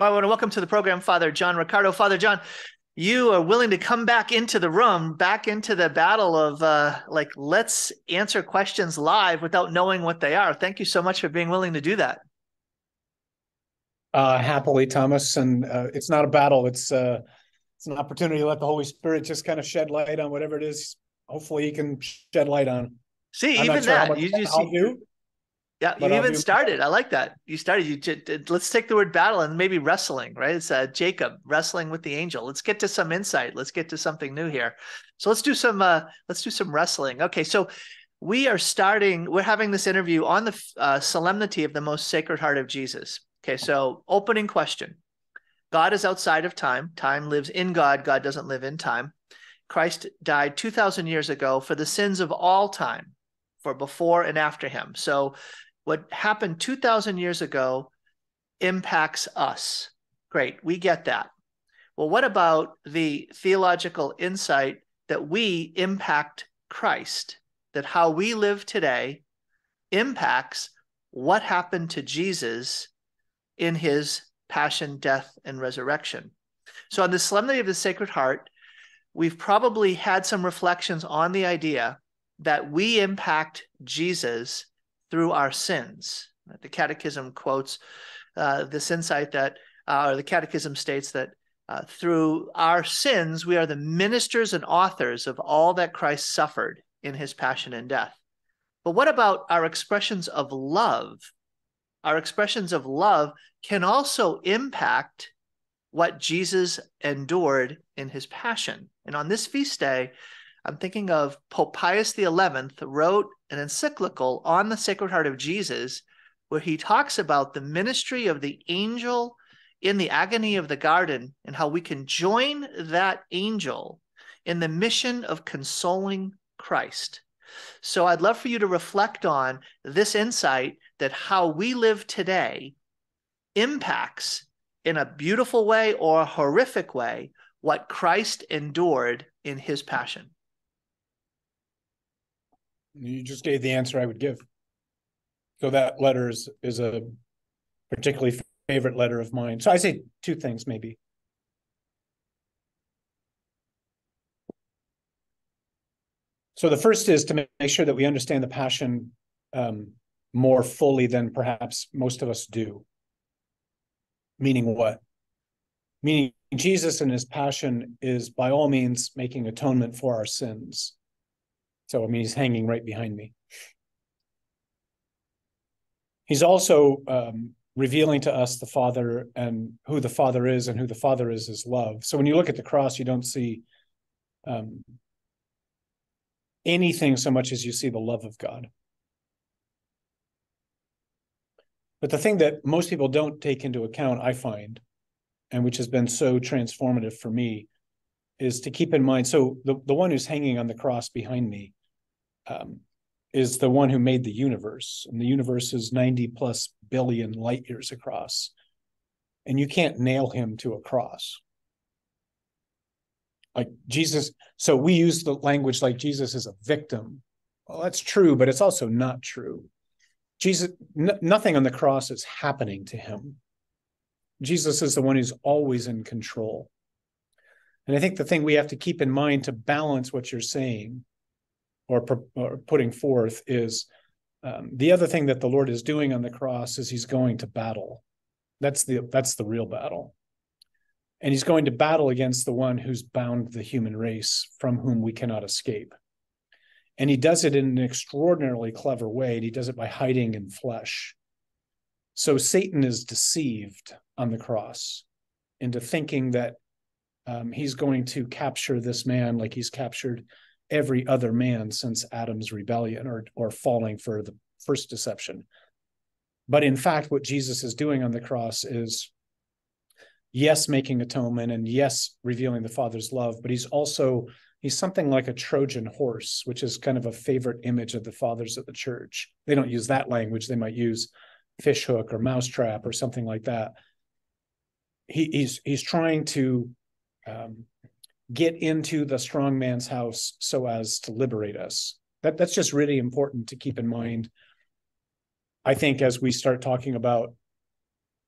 I want to welcome to the program Father John Riccardo. Father John, you are willing to come back into the room, back into the battle of uh, like, let's answer questions live without knowing what they are. Thank you so much for being willing to do that. Uh, happily, Thomas, and uh, it's not a battle. It's uh, it's an opportunity to let the Holy Spirit just kind of shed light on whatever it is. Hopefully, He can shed light on. See, I'm even sure that much you just I'll do. Yeah, But you even do- started. I like that. You started. You just, let's take the word battle and maybe wrestling, right? It's uh, Jacob wrestling with the angel. Let's get to some insight. Let's get to something new here. So let's do some. Uh, let's do some wrestling. Okay, so we are starting. We're having this interview on the uh, solemnity of the most sacred heart of Jesus. Okay, so opening question: God is outside of time. Time lives in God. God doesn't live in time. Christ died two thousand years ago for the sins of all time, for before and after him. So what happened 2000 years ago impacts us. Great we get that. Well what about the theological insight that we impact christ that how we live today impacts what happened to jesus in his passion death and resurrection? So on the solemnity of the sacred heart we've probably had some reflections on the idea that we impact jesus through our sins. The Catechism quotes uh, this insight that, uh, or the Catechism states that uh, through our sins, we are the ministers and authors of all that Christ suffered in his passion and death. But what about our expressions of love? Our expressions of love can also impact what Jesus endured in his passion. And on this feast day, I'm thinking of Pope Pius XI wrote an encyclical on the Sacred Heart of Jesus, where he talks about the ministry of the angel in the agony of the garden and how we can join that angel in the mission of consoling Christ. So I'd love for you to reflect on this insight that how we live today impacts in a beautiful way or a horrific way what Christ endured in his passion. You just gave the answer I would give. So that letter is is a particularly favorite letter of mine. So I say two things maybe. So the first is to make sure that we understand the passion um, more fully than perhaps most of us do. Meaning what? Meaning Jesus and his passion is by all means making atonement for our sins. So I mean he's hanging right behind me. He's also um, revealing to us the Father and who the Father is, and who the Father is is love. So when you look at the cross, you don't see um, anything so much as you see the love of God. But the thing that most people don't take into account, I find, and which has been so transformative for me, is to keep in mind. So the, the one who's hanging on the cross behind me um, is the one who made the universe, and the universe is 90 plus billion light years across. And you can't nail him to a cross. Like Jesus, so we use the language like Jesus is a victim. Well, that's true, but it's also not true. Jesus, n- nothing on the cross is happening to him. Jesus is the one who's always in control. And I think the thing we have to keep in mind to balance what you're saying or, or putting forth is um, the other thing that the Lord is doing on the cross is he's going to battle. That's the that's the real battle. And he's going to battle against the one who's bound the human race from whom we cannot escape. And he does it in an extraordinarily clever way. And he does it by hiding in flesh. So Satan is deceived on the cross into thinking that um, he's going to capture this man like he's captured every other man since Adam's rebellion or or falling for the first deception. But in fact, what Jesus is doing on the cross is yes, making atonement and yes, revealing the Father's love, but he's also he's something like a Trojan horse, which is kind of a favorite image of the fathers of the church. They don't use that language, they might use fishhook or mousetrap or something like that. He, he's he's trying to um, get into the strong man's house so as to liberate us. That that's just really important to keep in mind. I think as we start talking about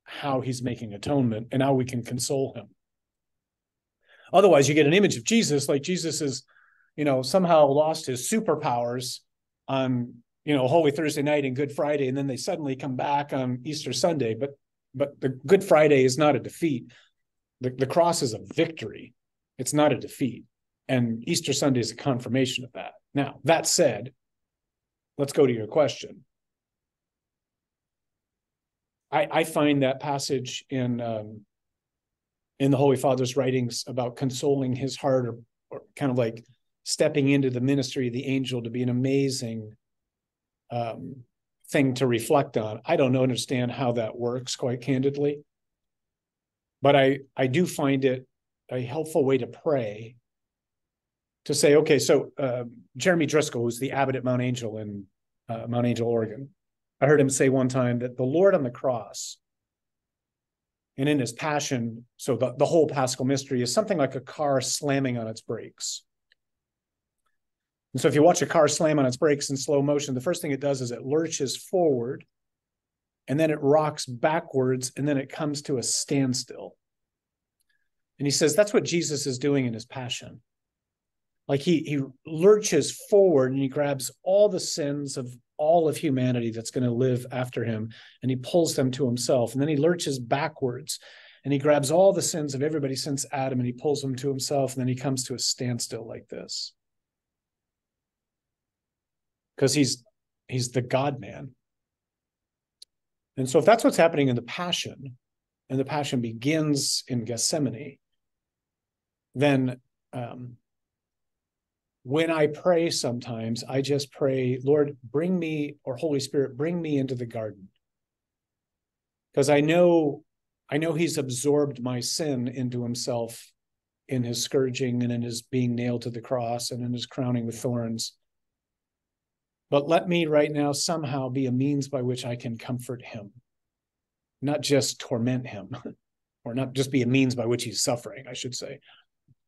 how he's making atonement and how we can console him. Otherwise, you get an image of Jesus like Jesus is, you know, somehow lost his superpowers on, you know, Holy Thursday night and Good Friday, and then they suddenly come back on Easter Sunday. But but the Good Friday is not a defeat. The, the cross is a victory. It's not a defeat. And Easter Sunday is a confirmation of that. Now, that said, let's go to your question. I, I find that passage in um, in the Holy Father's writings about consoling his heart or, or kind of like stepping into the ministry of the angel to be an amazing um, thing to reflect on. I don't understand how that works, quite candidly, but I I do find it a helpful way to pray. To say, okay, so uh, Jeremy Driscoll, who's the abbot at Mount Angel in uh, Mount Angel, Oregon, I heard him say one time that the Lord on the cross and in his passion, so the, the whole paschal mystery is something like a car slamming on its brakes. And so if you watch a car slam on its brakes in slow motion, the first thing it does is it lurches forward and then it rocks backwards and then it comes to a standstill. And he says that's what Jesus is doing in his passion. Like he he lurches forward and he grabs all the sins of all of humanity that's going to live after him and he pulls them to himself and then he lurches backwards and he grabs all the sins of everybody since adam and he pulls them to himself and then he comes to a standstill like this because he's he's the god man and so if that's what's happening in the passion and the passion begins in gethsemane then um, when I pray sometimes, I just pray, Lord, bring me, or Holy Spirit, bring me into the garden. Because I know, I know he's absorbed my sin into himself in his scourging and in his being nailed to the cross and in his crowning with thorns. But let me right now somehow be a means by which I can comfort him, not just torment him, or not just be a means by which he's suffering, I should say,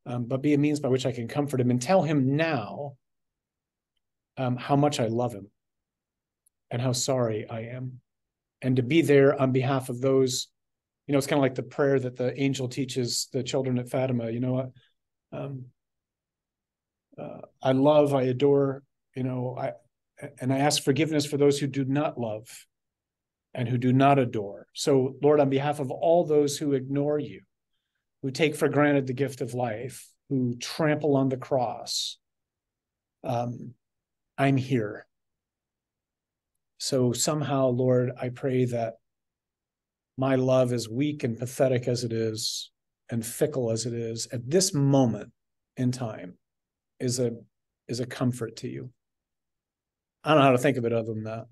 um, but be a means by which I can comfort him and tell him now um, how much I love him and how sorry I am. And to be there on behalf of those, you know, it's kind of like the prayer that the angel teaches the children at Fatima, you know what? Um, uh, I love, I adore, you know, I and I ask forgiveness for those who do not love and who do not adore. So, Lord, on behalf of all those who ignore you, who take for granted the gift of life, who trample on the cross. Um, I'm here. So somehow, Lord, I pray that my love, as weak and pathetic as it is, and fickle as it is, at this moment in time, is a is a comfort to you. I don't know how to think of it other than that.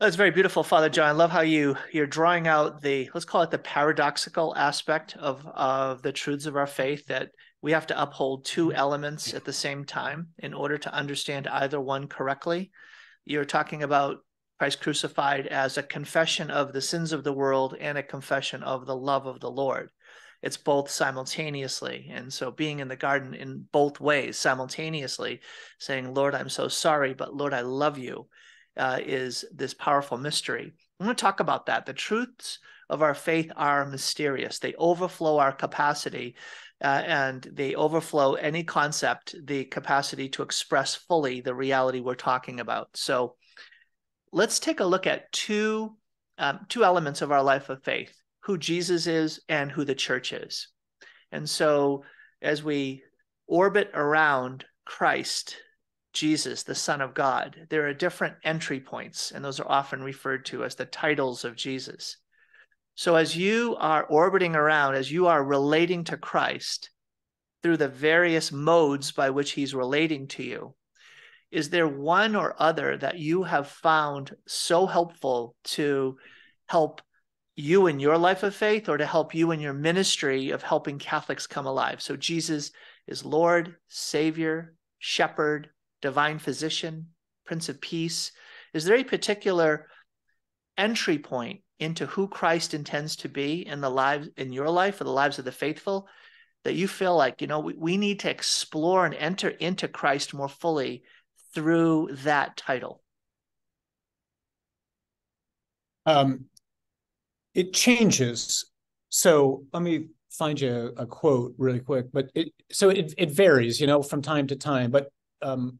That's very beautiful, Father John. I love how you you're drawing out the let's call it the paradoxical aspect of of the truths of our faith that we have to uphold two elements at the same time in order to understand either one correctly. You're talking about Christ crucified as a confession of the sins of the world and a confession of the love of the Lord. It's both simultaneously. And so being in the garden in both ways, simultaneously saying, Lord, I'm so sorry, but Lord, I love you uh, is this powerful mystery. I'm going to talk about that. The truths of our faith are mysterious, they overflow our capacity. Uh, and they overflow any concept, the capacity to express fully the reality we're talking about. So, let's take a look at two um, two elements of our life of faith: who Jesus is and who the church is. And so, as we orbit around Christ Jesus, the Son of God. There are different entry points, and those are often referred to as the titles of Jesus. So, as you are orbiting around, as you are relating to Christ through the various modes by which he's relating to you, is there one or other that you have found so helpful to help you in your life of faith or to help you in your ministry of helping Catholics come alive? So, Jesus is Lord, Savior, Shepherd, divine physician, prince of peace? Is there a particular entry point into who Christ intends to be in the lives in your life or the lives of the faithful that you feel like, you know, we, we need to explore and enter into Christ more fully through that title? Um, it changes. So let me find you a, a quote really quick, but it so it it varies, you know, from time to time, but um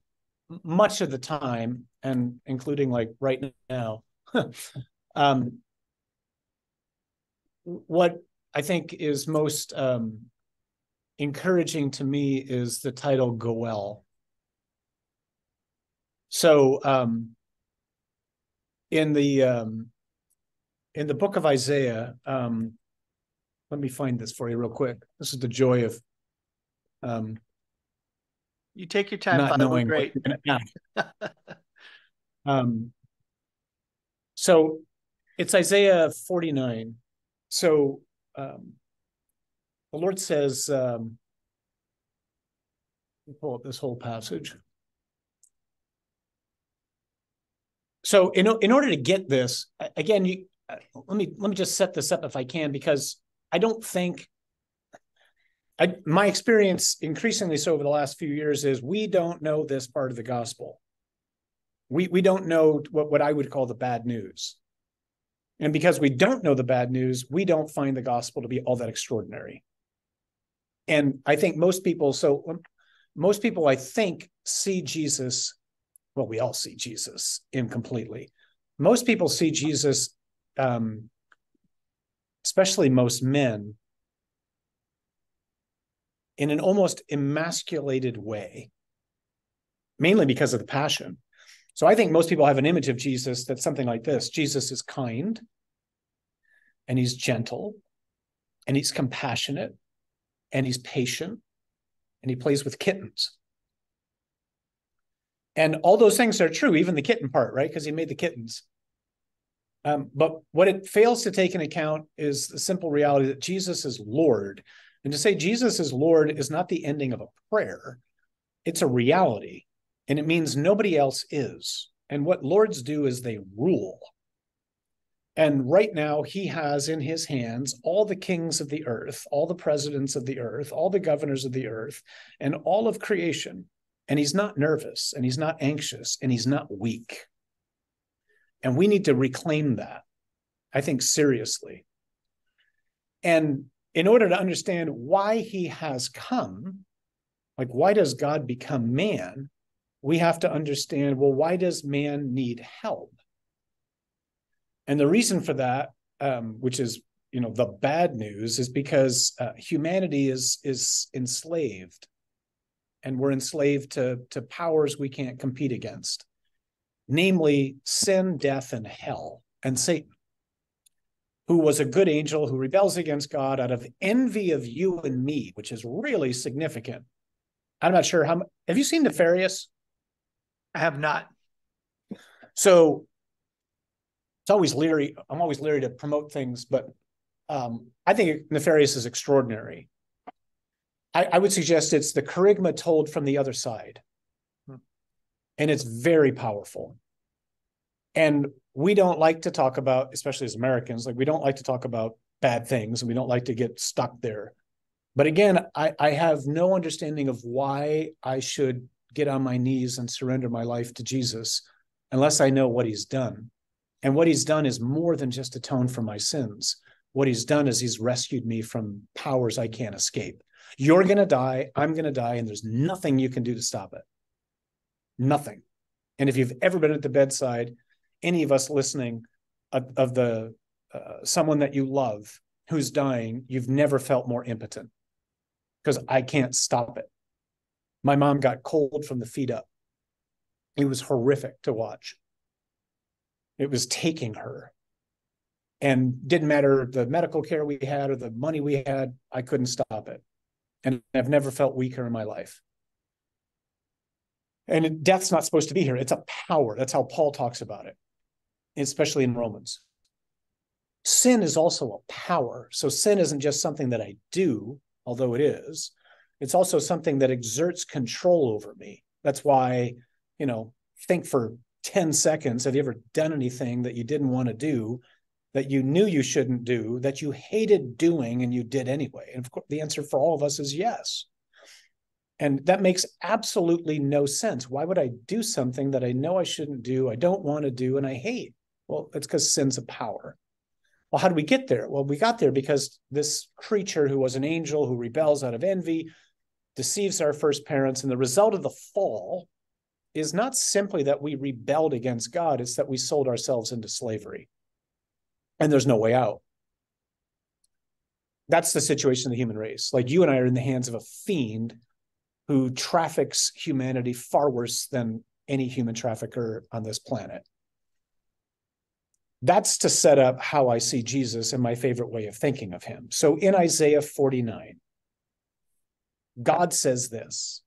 much of the time, and including like right now, um what I think is most um encouraging to me is the title Goel. So um in the um in the book of Isaiah, um, let me find this for you real quick. This is the joy of um, you take your time. Not knowing great. um, so it's Isaiah 49. So um, the Lord says, um, pull up this whole passage. So in, in order to get this, again, you, let me let me just set this up if I can, because I don't think I, my experience increasingly so over the last few years is we don't know this part of the gospel. We we don't know what, what I would call the bad news. And because we don't know the bad news, we don't find the gospel to be all that extraordinary. And I think most people, so um, most people, I think, see Jesus. Well, we all see Jesus incompletely. Most people see Jesus um, especially most men, in an almost emasculated way, mainly because of the passion. So I think most people have an image of Jesus that's something like this Jesus is kind, and he's gentle, and he's compassionate, and he's patient, and he plays with kittens. And all those things are true, even the kitten part, right? Because he made the kittens. Um, but what it fails to take into account is the simple reality that Jesus is Lord. And to say Jesus is Lord is not the ending of a prayer, it's a reality. And it means nobody else is. And what lords do is they rule. And right now, he has in his hands all the kings of the earth, all the presidents of the earth, all the governors of the earth, and all of creation. And he's not nervous, and he's not anxious, and he's not weak. And we need to reclaim that, I think, seriously. And in order to understand why he has come, like why does God become man? We have to understand well, why does man need help? And the reason for that, um, which is you know the bad news, is because uh, humanity is is enslaved, and we're enslaved to to powers we can't compete against namely sin, death, and hell, and Satan, who was a good angel who rebels against God out of envy of you and me, which is really significant. I'm not sure how. Have you seen Nefarious? I have not. So it's always leery. I'm always leery to promote things, but um, I think Nefarious is extraordinary. I, I would suggest it's the kerygma told from the other side and it's very powerful. And we don't like to talk about, especially as Americans, like we don't like to talk about bad things and we don't like to get stuck there. But again, I, I have no understanding of why I should get on my knees and surrender my life to Jesus unless I know what he's done. And what he's done is more than just atone for my sins. What he's done is he's rescued me from powers I can't escape. You're going to die. I'm going to die. And there's nothing you can do to stop it. Nothing. And if you've ever been at the bedside, any of us listening of, of the uh, someone that you love who's dying, you've never felt more impotent because I can't stop it. My mom got cold from the feet up. It was horrific to watch. It was taking her. And didn't matter the medical care we had or the money we had, I couldn't stop it. And I've never felt weaker in my life. And death's not supposed to be here. It's a power. That's how Paul talks about it, especially in Romans. Sin is also a power. So sin isn't just something that I do, although it is. It's also something that exerts control over me. That's why, you know, think for 10 seconds have you ever done anything that you didn't want to do, that you knew you shouldn't do, that you hated doing and you did anyway? And of course, the answer for all of us is yes. And that makes absolutely no sense. Why would I do something that I know I shouldn't do, I don't want to do, and I hate? Well, it's because sin's a power. Well, how do we get there? Well, we got there because this creature who was an angel who rebels out of envy deceives our first parents. And the result of the fall is not simply that we rebelled against God, it's that we sold ourselves into slavery. And there's no way out. That's the situation of the human race. Like you and I are in the hands of a fiend who traffics humanity far worse than any human trafficker on this planet. That's to set up how I see Jesus and my favorite way of thinking of him. So in Isaiah 49, God says this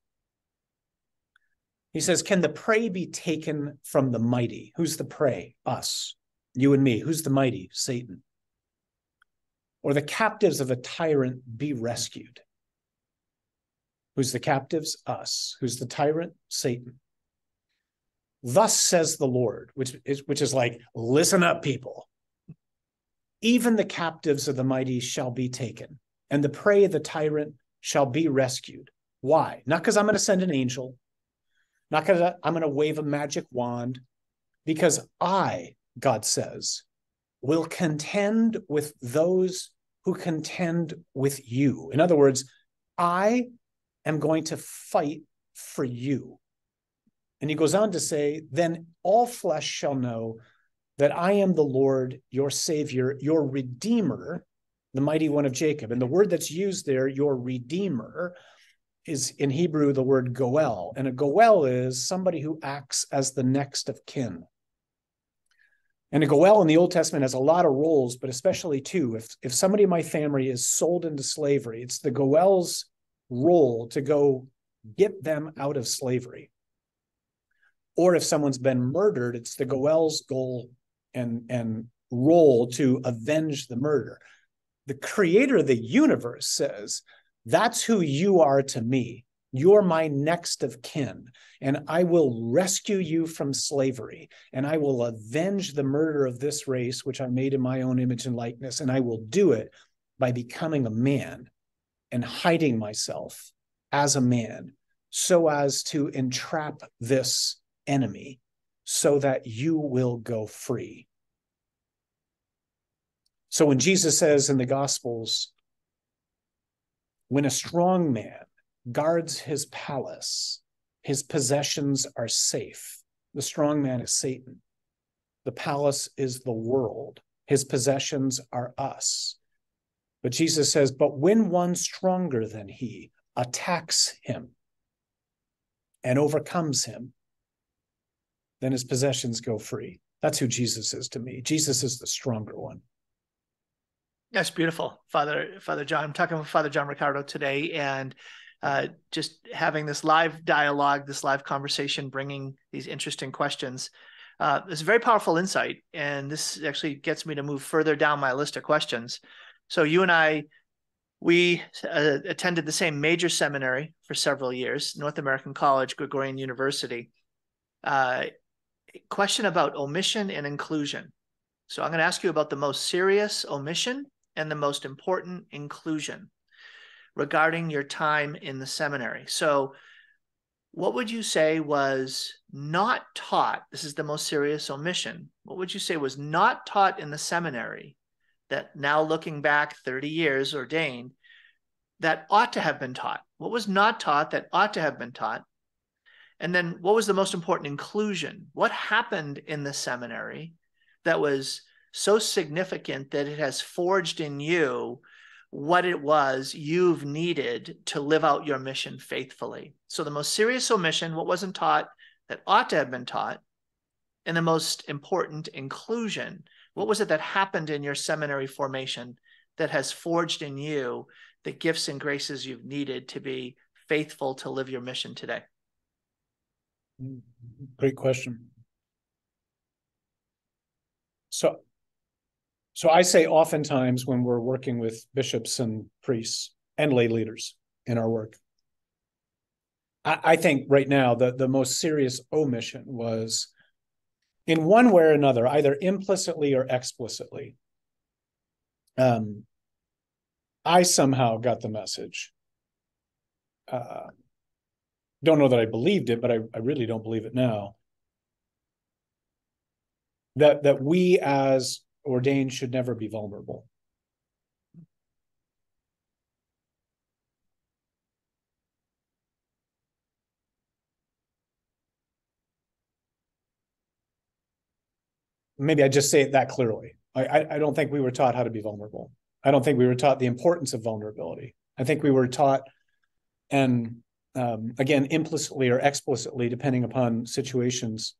He says, Can the prey be taken from the mighty? Who's the prey? Us, you and me. Who's the mighty? Satan. Or the captives of a tyrant be rescued? Who's the captives? Us. Who's the tyrant? Satan. Thus says the Lord, which is which is like, listen up, people. Even the captives of the mighty shall be taken, and the prey of the tyrant shall be rescued. Why? Not because I'm going to send an angel, not because I'm going to wave a magic wand, because I, God says, will contend with those who contend with you. In other words, I am going to fight for you. And he goes on to say, Then all flesh shall know that I am the Lord, your Savior, your Redeemer, the mighty one of Jacob. And the word that's used there, your redeemer, is in Hebrew the word goel. And a goel is somebody who acts as the next of kin. And a goel in the Old Testament has a lot of roles, but especially two. If, if somebody in my family is sold into slavery, it's the goel's role to go get them out of slavery. Or if someone's been murdered, it's the goel's goal and, and role to avenge the murder the creator of the universe says, That's who you are to me. You're my next of kin, and I will rescue you from slavery, and I will avenge the murder of this race, which I made in my own image and likeness, and I will do it by becoming a man and hiding myself as a man so as to entrap this enemy so that you will go free. So when Jesus says in the Gospels, when a strong man guards his palace, his possessions are safe. The strong man is Satan. The palace is the world. His possessions are us. But Jesus says, but when one stronger than he attacks him and overcomes him, then his possessions go free. That's who Jesus is to me. Jesus is the stronger one. That's beautiful, Father Father John. I'm talking with Father John Riccardo today, and uh, just having this live dialogue, this live conversation, bringing these interesting questions. Uh, it's a very powerful insight, and this actually gets me to move further down my list of questions. So you and I, we uh, attended the same major seminary for several years, North American College, Gregorian University. Uh, question about omission and inclusion. So I'm going to ask you about the most serious omission and the most important inclusion regarding your time in the seminary. So, what would you say was not taught? This is the most serious omission. What would you say was not taught in the seminary that now looking back 30 years ordained that ought to have been taught? What was not taught that ought to have been taught? And then what was the most important inclusion? What happened in the seminary that was so significant that it has forged in you what it was you've needed to live out your mission faithfully. So, the most serious omission, what wasn't taught that ought to have been taught, and the most important inclusion, what was it that happened in your seminary formation that has forged in you the gifts and graces you've needed to be faithful to live your mission today? Great question. So so I say oftentimes when we're working with bishops and priests and lay leaders in our work, I, I think right now the, the most serious omission was in one way or another, either implicitly or explicitly. Um, I somehow got the message. Uh, don't know that I believed it, but I, I really don't believe it now. That that we as ordained should never be vulnerable. Maybe I just say it that clearly. I, I, I don't think we were taught how to be vulnerable. I don't think we were taught the importance of vulnerability. I think we were taught, and um, again, implicitly or explicitly, depending upon situations,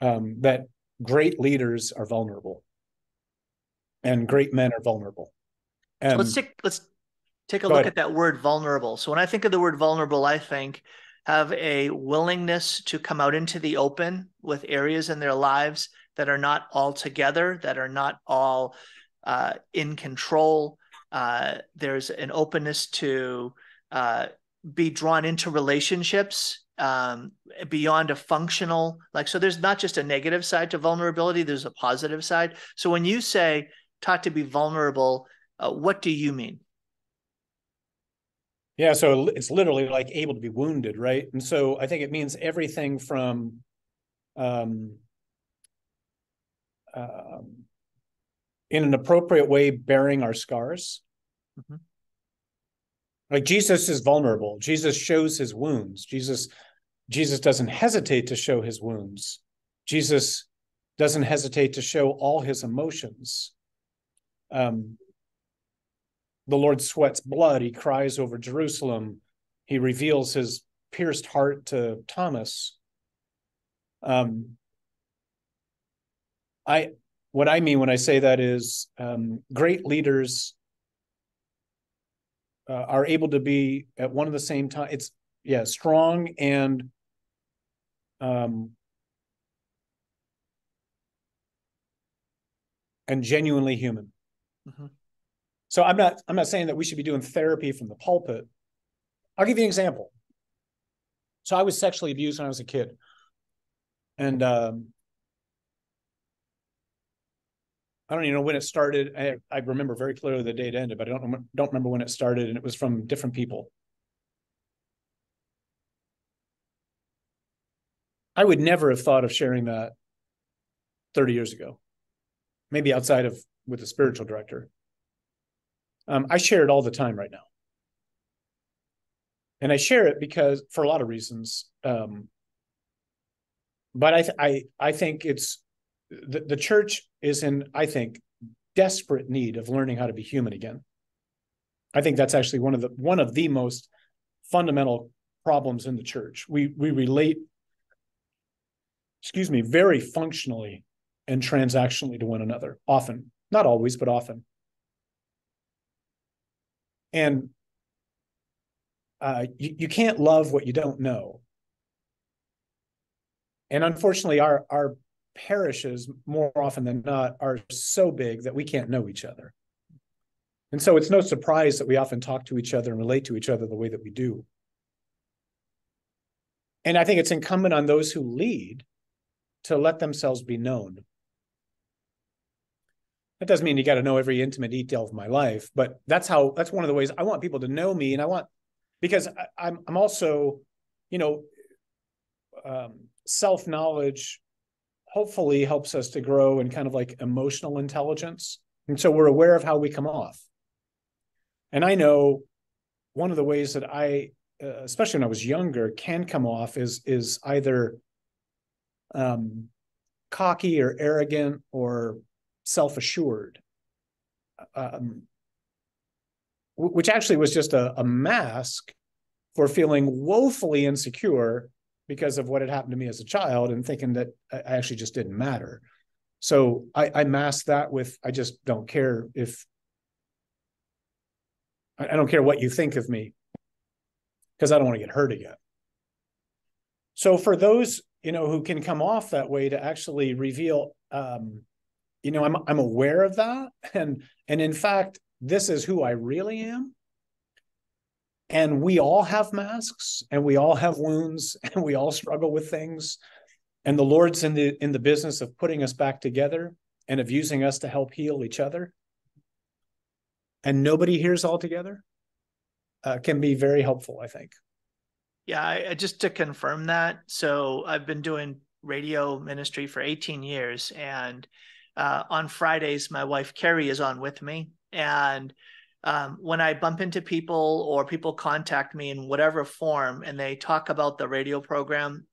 um, that great leaders are vulnerable and great men are vulnerable. And so let's take let's take a look ahead. at that word vulnerable. So when I think of the word vulnerable, I think have a willingness to come out into the open with areas in their lives that are not all together, that are not all uh, in control. Uh, there's an openness to uh, be drawn into relationships um, beyond a functional like so there's not just a negative side to vulnerability there's a positive side. So when you say taught to be vulnerable uh, what do you mean? Yeah so it's literally like able to be wounded right? And so i think it means everything from um, um in an appropriate way bearing our scars mm-hmm. Like Jesus is vulnerable. Jesus shows his wounds. Jesus Jesus doesn't hesitate to show his wounds. Jesus doesn't hesitate to show all his emotions. Um, the Lord sweats blood. He cries over Jerusalem. He reveals his pierced heart to Thomas. Um, I what I mean when I say that is um, great leaders uh, are able to be at one and the same time. It's yeah, strong and um, and genuinely human. Mm-hmm. So I'm not I'm not saying that we should be doing therapy from the pulpit. I'll give you an example. So I was sexually abused when I was a kid, and um, I don't even know when it started. I, I remember very clearly the date ended, but I don't don't remember when it started, and it was from different people. I would never have thought of sharing that 30 years ago, maybe outside of with the spiritual director. Um, I share it all the time right now. And I share it because for a lot of reasons. Um, but I, th- I, I think it's the, the church is in, I think, desperate need of learning how to be human again. I think that's actually one of the one of the most fundamental problems in the church. We we relate, excuse me, very functionally and transactionally to one another, often. Not always, but often. And uh, you, you can't love what you don't know. And unfortunately, our our parishes more often than not are so big that we can't know each other. And so it's no surprise that we often talk to each other and relate to each other the way that we do. And I think it's incumbent on those who lead to let themselves be known. That doesn't mean you got to know every intimate detail of my life, but that's how that's one of the ways I want people to know me, and I want because I, am I'm, I'm also, you know, um, self knowledge hopefully helps us to grow in kind of like emotional intelligence. And so we're aware of how we come off. And I know one of the ways that I, uh, especially when I was younger, can come off is is either um, cocky or arrogant or self assured, um, which actually was just a, a mask for feeling woefully insecure because of what had happened to me as a child and thinking that I actually just didn't matter. So I, I masked that with I just don't care if I don't care what you think of me because I don't want to get hurt again. So for those you know who can come off that way to actually reveal, um, you know, I'm I'm aware of that, and and in fact, this is who I really am and we all have masks and we all have wounds and we all struggle with things and the lord's in the in the business of putting us back together and of using us to help heal each other and nobody hears all together uh, can be very helpful i think yeah I, just to confirm that so i've been doing radio ministry for 18 years and uh, on Fridays, my wife Carrie is on with me. And um, when I bump into people or people contact me in whatever form and they talk about the radio program,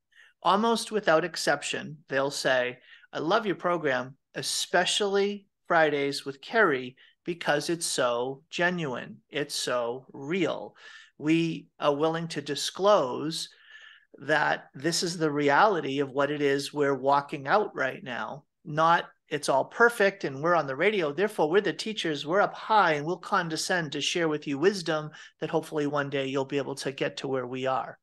almost without exception, they'll say, I love your program, especially Fridays with Carrie, because it's so genuine, it's so real. We are willing to disclose that this is the reality of what it is we're walking out right now, not it's all perfect and we're on the radio. Therefore, we're the teachers, we're up high and we'll condescend to share with you wisdom that hopefully one day you'll be able to get to where we are.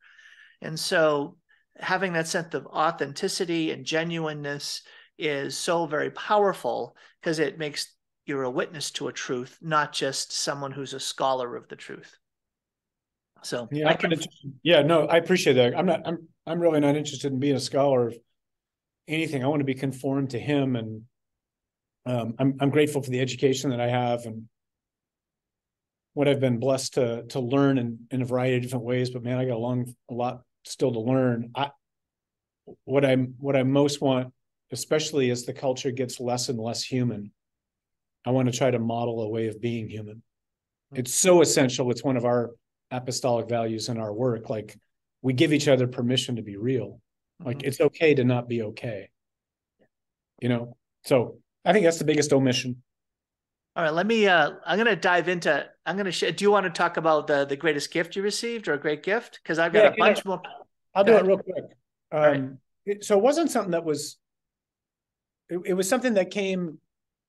And so, having that sense of authenticity and genuineness is so very powerful because it makes you're a witness to a truth, not just someone who's a scholar of the truth. So yeah, I can. Yeah, no, I appreciate that. I'm not. I'm. I'm really not interested in being a scholar of anything. I want to be conformed to Him, and um, I'm. I'm grateful for the education that I have and what I've been blessed to to learn in in a variety of different ways. But man, I got a long, a lot still to learn. I what I'm what I most want, especially as the culture gets less and less human, I want to try to model a way of being human. It's so essential. It's one of our apostolic values in our work like we give each other permission to be real like mm-hmm. it's okay to not be okay you know so i think that's the biggest omission all right let me uh i'm gonna dive into i'm gonna sh- do you want to talk about the the greatest gift you received or a great gift because i've got yeah, a bunch more i'll do it real quick um right. it, so it wasn't something that was it, it was something that came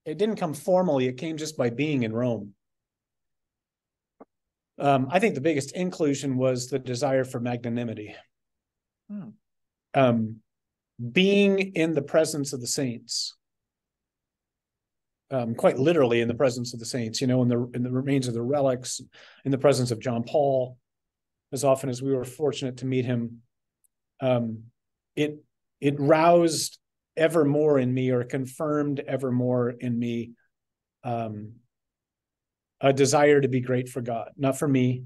it didn't come formally it came just by being in rome um, I think the biggest inclusion was the desire for magnanimity. Hmm. Um, being in the presence of the saints, um, quite literally in the presence of the saints, you know, in the in the remains of the relics, in the presence of John Paul, as often as we were fortunate to meet him, um, it it roused ever more in me or confirmed ever more in me um, a desire to be great for God, not for me.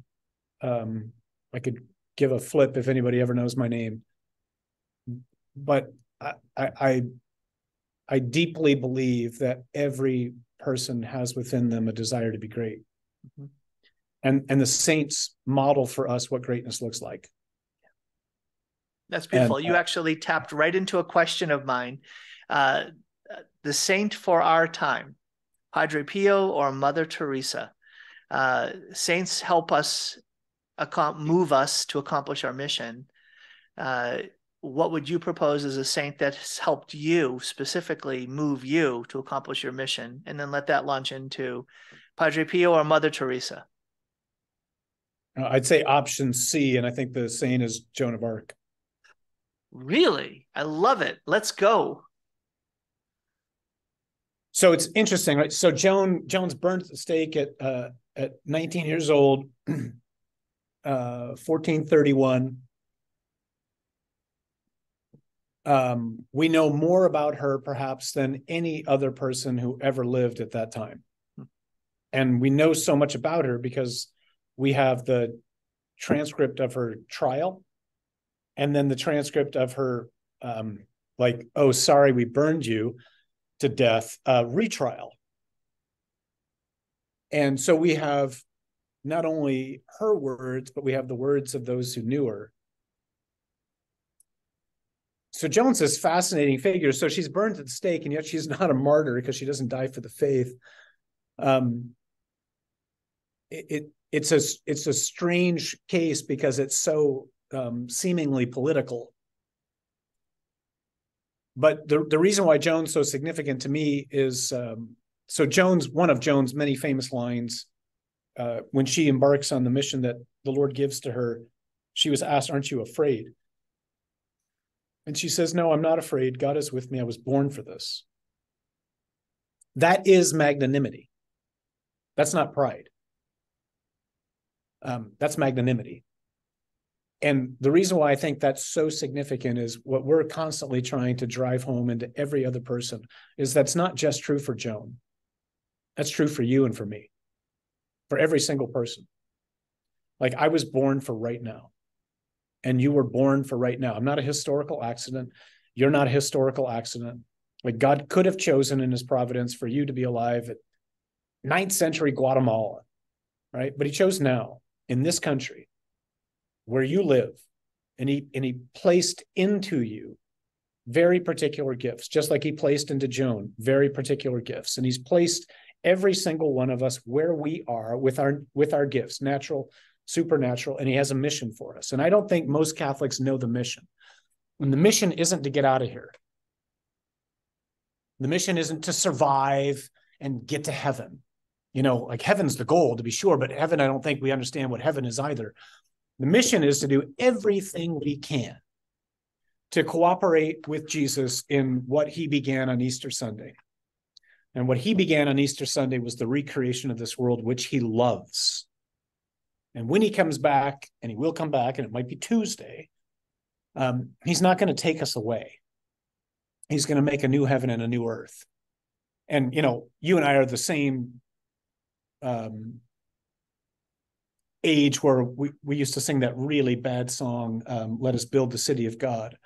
Um, I could give a flip if anybody ever knows my name, but I, I, I deeply believe that every person has within them a desire to be great, mm-hmm. and and the saints model for us what greatness looks like. That's beautiful. And, you uh, actually tapped right into a question of mine. Uh, the saint for our time Padre Pio or Mother Teresa. Uh, saints help us move us to accomplish our mission. What would you propose as a saint that has helped you specifically move you to accomplish your mission? And then let that launch into Padre Pio or Mother Teresa. Uh, I'd say option C, and I think the saint is Joan of Arc. Really? I love it. Let's go so it's interesting, right? So Joan Joan's burned at the stake at uh, at 19 years old, uh, 1431. Um, we know more about her perhaps than any other person who ever lived at that time. And we know so much about her because we have the transcript of her trial and then the transcript of her um, like, oh, sorry, we burned you to death uh, retrial. And so we have not only her words, but we have the words of those who knew her. So Joan's is fascinating figure. So she's burned at the stake, and yet she's not a martyr because she doesn't die for the faith. Um, it, it it's a it's a strange case because it's so um, seemingly political but the the reason why Joan's so significant to me is um, so Joan's one of Joan's many famous lines uh, when she embarks on the mission that the Lord gives to her. She was asked, "Aren't you afraid?" And she says, "No, I'm not afraid. God is with me. I was born for this." That is magnanimity. That's not pride. Um, that's magnanimity and the reason why I think that's so significant is what we're constantly trying to drive home into every other person is that's not just true for Joan. That's true for you and for me, for every single person. Like I was born for right now, and you were born for right now. I'm not a historical accident. You're not a historical accident. Like God could have chosen in his providence for you to be alive at ninth century Guatemala, right? But he chose now in this country where you live. And he and he placed into you very particular gifts, just like he placed into Joan very particular gifts. And he's placed every single one of us where we are with our with our gifts, natural, supernatural, and he has a mission for us. And I don't think most Catholics know the mission. And the mission isn't to get out of here. The mission isn't to survive and get to heaven. You know, like heaven's the goal to be sure, but heaven, I don't think we understand what heaven is either. The mission is to do everything we can to cooperate with Jesus in what he began on Easter Sunday. And what he began on Easter Sunday was the recreation of this world, which he loves. And when he comes back, and he will come back, and it might be Tuesday, um, he's not going to take us away. He's going to make a new heaven and a new earth. And you know you and i are the same um, age where we, we used to sing that really bad song um, let us build the city of god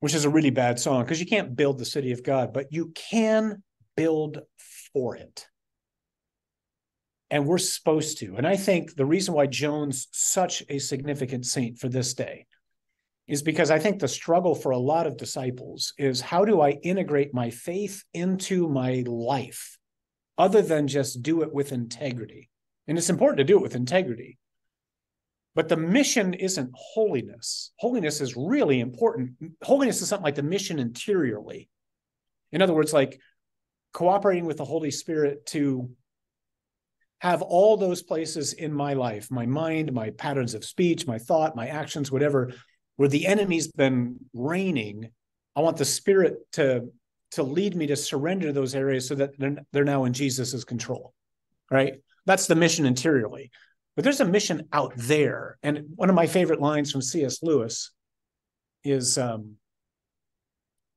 which is a really bad song because you can't build the city of god but you can build for it and we're supposed to and i think the reason why joan's such a significant saint for this day is because I think the struggle for a lot of disciples is how do I integrate my faith into my life other than just do it with integrity? And it's important to do it with integrity. But the mission isn't holiness. Holiness is really important. Holiness is something like the mission interiorly. In other words, like cooperating with the Holy Spirit to have all those places in my life my mind, my patterns of speech, my thought, my actions, whatever where the enemy's been reigning i want the spirit to to lead me to surrender those areas so that they're, they're now in jesus's control right? That's the mission interiorly. But there's a mission out there. And one of my favorite lines from cs lewis is um,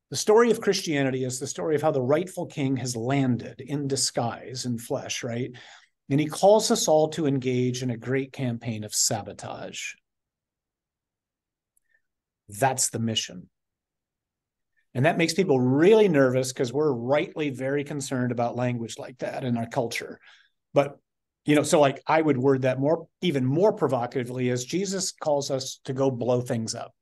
the story of christianity is the story of how the rightful king has landed in disguise in flesh right and he calls us all to engage in a great campaign of sabotage that's the mission. And that makes people really nervous because we're rightly very concerned about language like that in our culture. But, you know, so like I would word that more, even more provocatively as Jesus calls us to go blow things up.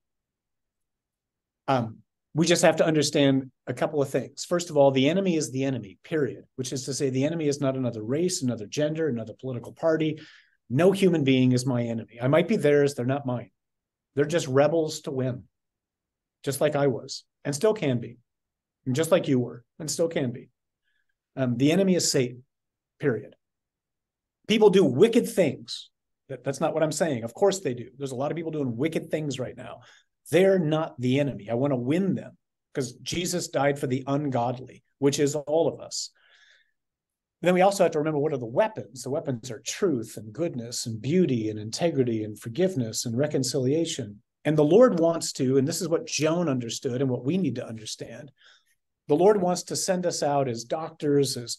Um, we just have to understand a couple of things. First of all, the enemy is the enemy, period, which is to say, the enemy is not another race, another gender, another political party. No human being is my enemy. I might be theirs, they're not mine. They're just rebels to win, just like I was, and still can be, and just like you were, and still can be. Um, the enemy is Satan, period. People do wicked things. That, that's not what I'm saying. Of course they do. There's a lot of people doing wicked things right now. They're not the enemy. I want to win them because Jesus died for the ungodly, which is all of us then we also have to remember what are the weapons? The weapons are truth and goodness and beauty and integrity and forgiveness and reconciliation. And the Lord wants to, and this is what Joan understood and what we need to understand. The Lord wants to send us out as doctors, as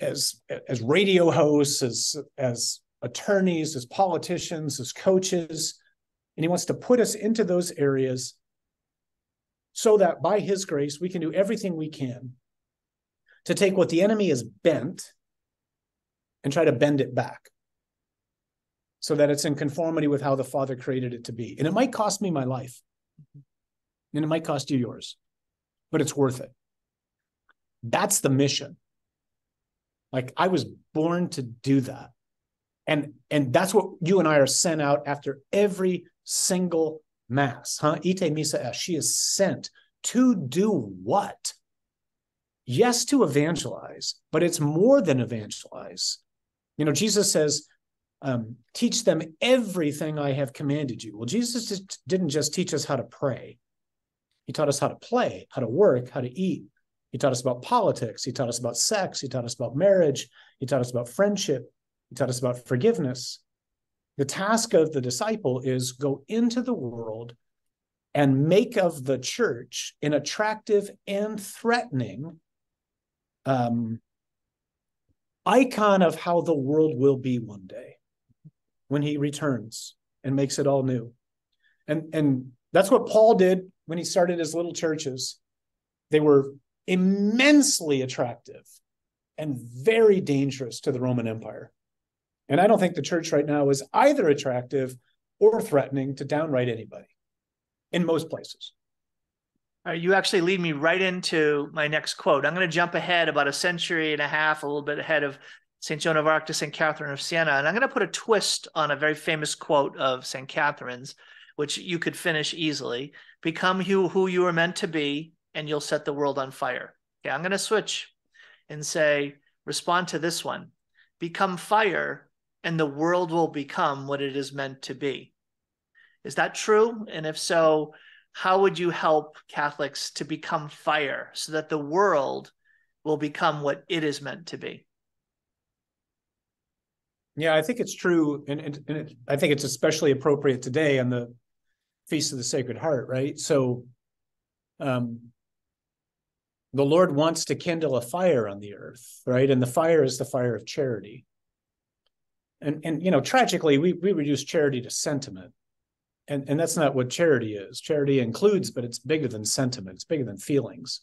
as as radio hosts, as as attorneys, as politicians, as coaches, and He wants to put us into those areas so that by His grace we can do everything we can to take what the enemy has bent and try to bend it back so that it's in conformity with how the Father created it to be. And it might cost me my life, and it might cost you yours, but it's worth it. That's the mission. Like I was born to do that. And and that's what you and I are sent out after every single mass, huh? Ite missa est. She is sent to do what? yes to evangelize but it's more than evangelize. You know jesus says um, teach them everything i have commanded you. Well jesus just didn't just teach us how to pray. He taught us how to play how to work how to eat. He taught us about politics. He taught us about sex. He taught us about marriage. He taught us about friendship. He taught us about forgiveness the task of the disciple is go into the world and make of the church an attractive and threatening um, icon of how the world will be one day when he returns and makes it all new. And and that's what Paul did when he started his little churches. They were immensely attractive and very dangerous to the Roman Empire. And I don't think the church right now is either attractive or threatening to downright anybody in most places. Uh, you actually lead me right into my next quote. I'm going to jump ahead about a century and a half, a little bit ahead of St. Joan of Arc to St. Catherine of Siena. And I'm going to put a twist on a very famous quote of St. Catherine's, which you could finish easily Become who, who you are meant to be, and you'll set the world on fire. Okay, I'm going to switch and say, respond to this one Become fire, and the world will become what it is meant to be. Is that true? And if so, how would you help Catholics to become fire so that the world will become what it is meant to be? Yeah, I think it's true, and, and, and it, I think it's especially appropriate today on the Feast of the Sacred Heart, right? So, um, the Lord wants to kindle a fire on the earth, right? And the fire is the fire of charity. And and you know, tragically, we we reduce charity to sentiment, and and that's not what charity is. Charity includes, but it's bigger than sentiment. It's bigger than feelings.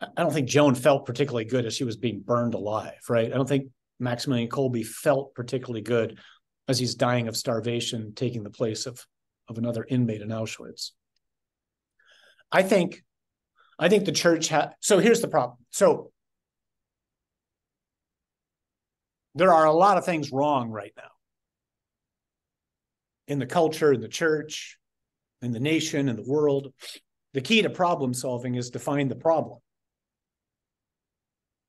I don't think Joan felt particularly good as she was being burned alive, right? I don't think Maximilian Kolbe felt particularly good as he's dying of starvation, taking the place of, of another inmate in Auschwitz. I think, I think the church had. So here's the problem. So there are a lot of things wrong right now in the culture, in the church, in the nation, in the world. The key to problem solving is to find the problem.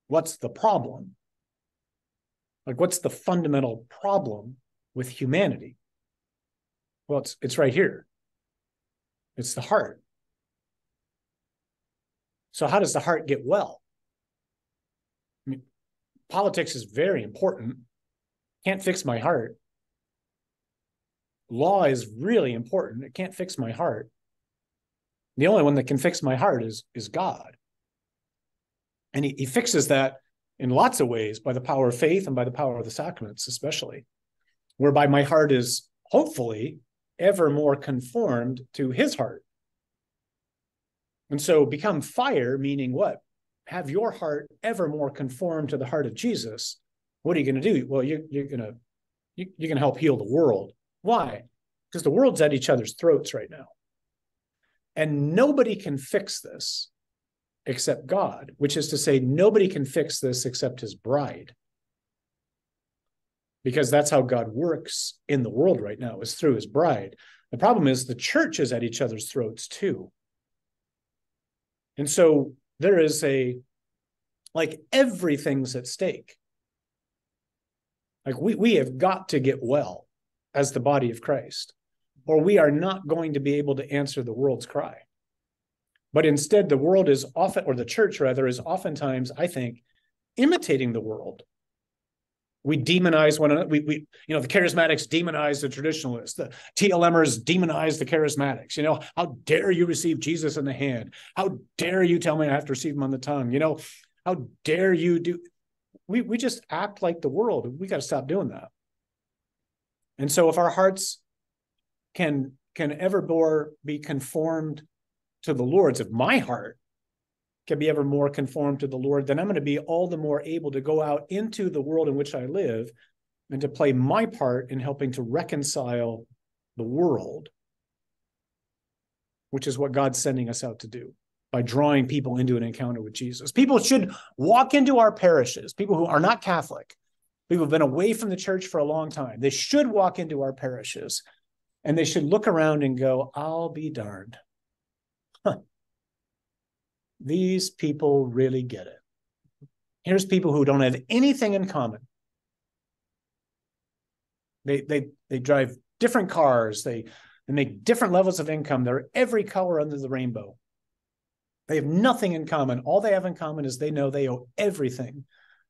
What's the problem? Like, what's the fundamental problem with humanity? Well, it's it's right here. It's the heart. So, how does the heart get well? Politics is very important. Can't fix my heart. Law is really important. It can't fix my heart. The only one that can fix my heart is is God. And he, he fixes that in lots of ways by the power of faith and by the power of the sacraments, especially, whereby my heart is hopefully ever more conformed to his heart. And so become fire, meaning what? Have your heart ever more conformed to the heart of Jesus. What are you going to do? Well, you're, you're going to you, you're going to help heal the world. Why? Because the world's at each other's throats right now. And nobody can fix this except God, which is to say, nobody can fix this except his bride. Because that's how God works in the world right now, is through his bride. The problem is the church is at each other's throats too. And so there is a, like, everything's at stake. Like, we, we have got to get well as the body of Christ, or we are not going to be able to answer the world's cry. But instead, the world is often, or the church rather, is oftentimes, I think, imitating the world. We demonize one another. We, we, you know, the charismatics demonize the traditionalists. The TLMers demonize the charismatics. You know, how dare you receive Jesus in the hand? How dare you tell me I have to receive him on the tongue? You know, how dare you do? We we just act like the world. We got to stop doing that. And so, if our hearts can can ever be conformed to the Lord's, if my heart can be ever more conformed to the Lord, then I'm going to be all the more able to go out into the world in which I live and to play my part in helping to reconcile the world, which is what God's sending us out to do by drawing people into an encounter with Jesus. People should walk into our parishes, people who are not Catholic, people who've been away from the church for a long time. They should walk into our parishes and they should look around and go, I'll be darned these people really get it. Here's people who don't have anything in common. They they they drive different cars. They they make different levels of income. They're every color under the rainbow. They have nothing in common. All they have in common is they know they owe everything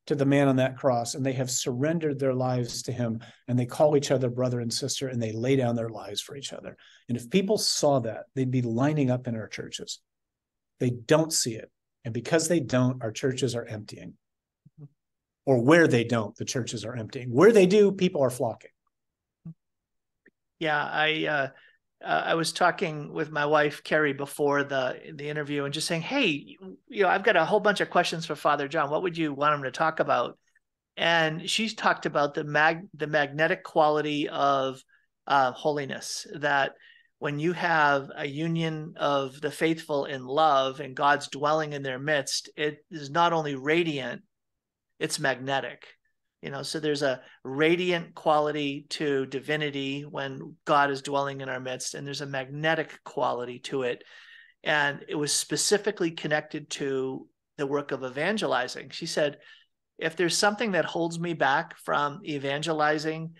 to the man on that cross and they have surrendered their lives to him and they call each other brother and sister and they lay down their lives for each other. And if people saw that, they'd be lining up in our churches. They don't see it. And because they don't, our churches are emptying. Or where they don't, the churches are emptying. Where they do, people are flocking. Yeah, I uh uh, I was talking with my wife Carrie before the the interview and just saying, "Hey, you know, I've got a whole bunch of questions for Father John. What would you want him to talk about?" And she's talked about the mag the magnetic quality of uh, holiness. That when you have a union of the faithful in love and God's dwelling in their midst, it is not only radiant, it's magnetic you know? So there's a radiant quality to divinity when god is dwelling in our midst and there's a magnetic quality to it. And it was specifically connected to the work of evangelizing. She said if there's something that holds me back from evangelizing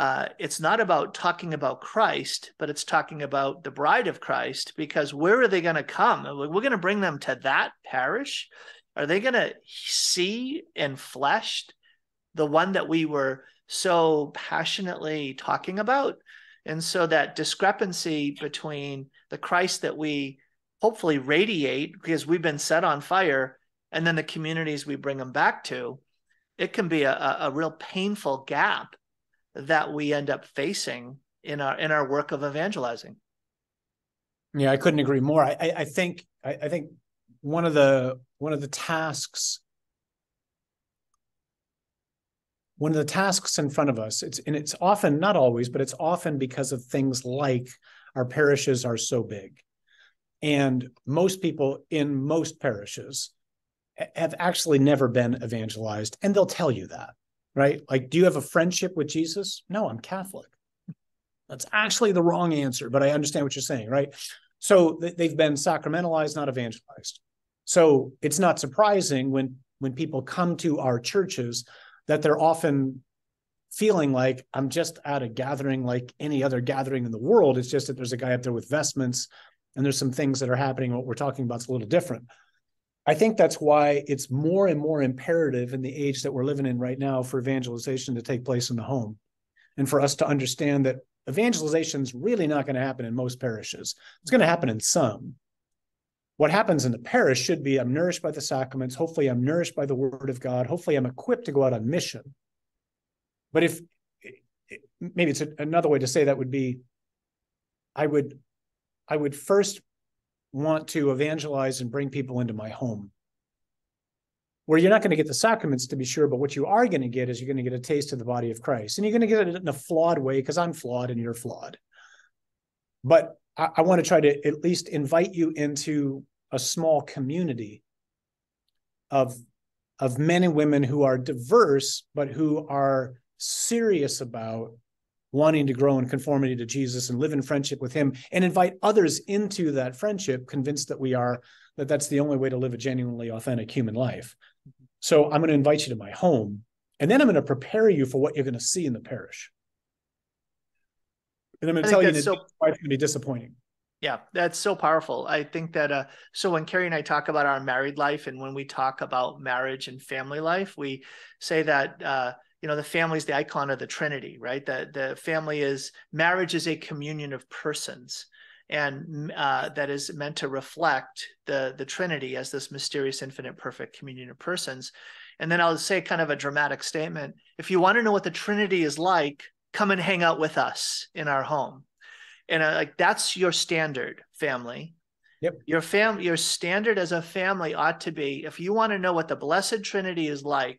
uh, it's not about talking about Christ, but it's talking about the bride of Christ. Because where are they going to come? We're going to bring them to that parish. Are they going to see and flesh the one that we were so passionately talking about. And so that discrepancy between the Christ that we hopefully radiate because we've been set on fire and then the communities we bring them back to, it can be a, a real painful gap that we end up facing in our in our work of evangelizing. Yeah, I couldn't agree more. I, I think I, I think one of the one of the tasks one of the tasks in front of us it's and it's often not always but it's often because of things like our parishes are so big and most people in most parishes have actually never been evangelized and they'll tell you that right like do you have a friendship with jesus no i'm catholic that's actually the wrong answer but i understand what you're saying right so they've been sacramentalized not evangelized so it's not surprising when when people come to our churches that they're often feeling like I'm just at a gathering like any other gathering in the world. It's just that there's a guy up there with vestments and there's some things that are happening. What we're talking about is a little different. I think that's why it's more and more imperative in the age that we're living in right now for evangelization to take place in the home and for us to understand that evangelization is really not going to happen in most parishes. It's going to happen in some, what happens in the parish should be I'm nourished by the sacraments. Hopefully, I'm nourished by the word of God. Hopefully, I'm equipped to go out on mission. But if maybe it's a, another way to say that would be I would I would first want to evangelize and bring people into my home where you're not going to get the sacraments to be sure, but what you are going to get is you're going to get a taste of the body of Christ. And you're going to get it in a flawed way because I'm flawed and you're flawed. But I, I want to try to at least invite you into a small community of of men and women who are diverse but who are serious about wanting to grow in conformity to Jesus and live in friendship with him and invite others into that friendship convinced that we are that that's the only way to live a genuinely authentic human life. So i'm going to invite you to my home and then i'm going to prepare you for what you're going to see in the parish. And i'm going to tell you that so- it's going to be disappointing. Yeah, that's so powerful. I think that uh, so when Carrie and I talk about our married life, and when we talk about marriage and family life, we say that uh, you know the family is the icon of the Trinity, right? That the family is marriage is a communion of persons, and uh, that is meant to reflect the the Trinity as this mysterious, infinite, perfect communion of persons. And then I'll say kind of a dramatic statement: if you want to know what the Trinity is like, come and hang out with us in our home. And uh, like that's your standard family. Yep. Your family your standard as a family ought to be if you want to know what the blessed trinity is like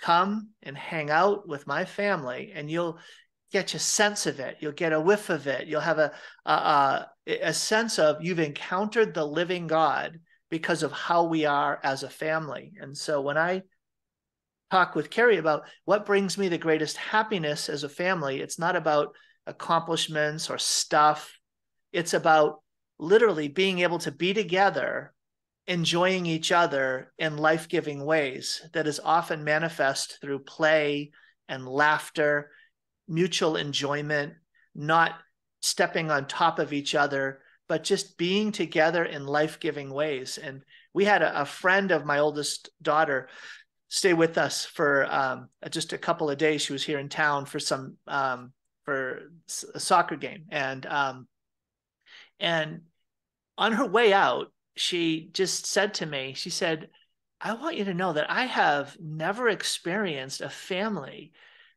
come and hang out with my family and you'll get a sense of it. You'll get a whiff of it. You'll have a a, a sense of you've encountered the living god because of how we are as a family. And so when i talk with carrie about what brings me the greatest happiness as a family it's not about accomplishments or stuff. It's about literally being able to be together, enjoying each other in life giving ways that is often manifest through play and laughter, mutual enjoyment, not stepping on top of each other, but just being together in life giving ways. And we had a, a, friend of my oldest daughter stay with us for um, just a couple of days. She was here in town for some um, for a soccer game, and um, and on her way out, she just said to me, she said, "I want you to know that I have never experienced a family